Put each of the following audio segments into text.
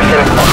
parte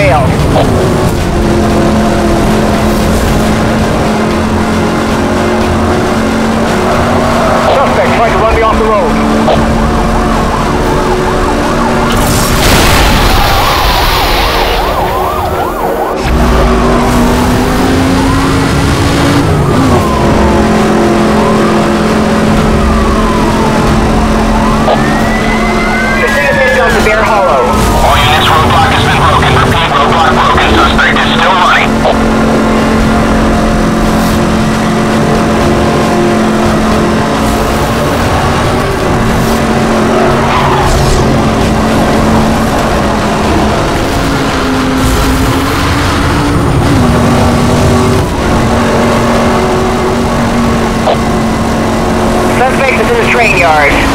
trail. train yard.